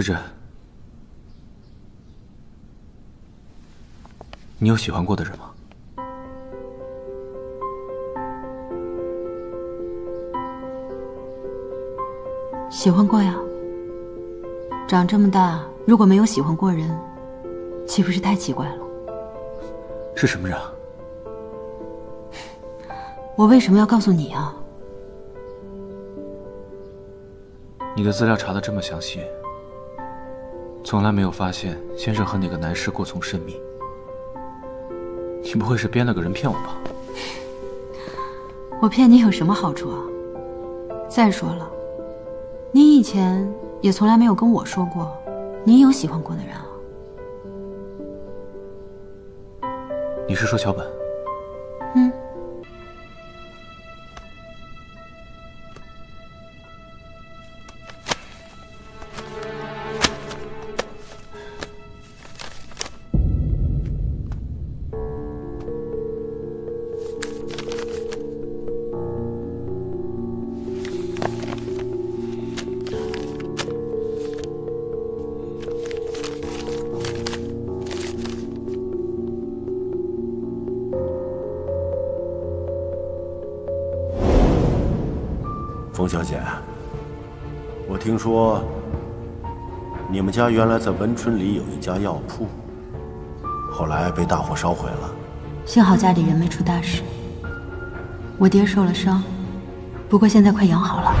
世珍，你有喜欢过的人吗？喜欢过呀。长这么大，如果没有喜欢过人，岂不是太奇怪了？是什么人啊？我为什么要告诉你啊？你的资料查的这么详细，从来没有发现先生和哪个男士过从甚密。你不会是编了个人骗我吧？我骗你有什么好处啊？再说了，你以前也从来没有跟我说过，你有喜欢过的人啊？你是说桥本？嗯。冯小姐，我听说你们家原来在文春里有一家药铺，后来被大火烧毁了。幸好家里人没出大事，我爹受了伤，不过现在快养好了。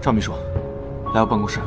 赵秘书，来我办公室。